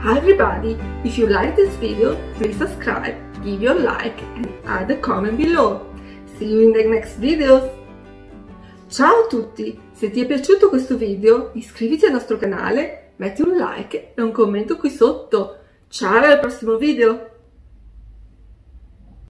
Hi everybody, if you like this video, please subscribe, give your like and add a comment below. See you in the next videos! Ciao a tutti! Se ti è piaciuto questo video iscriviti al nostro canale, metti un like e un commento qui sotto. Ciao al prossimo video!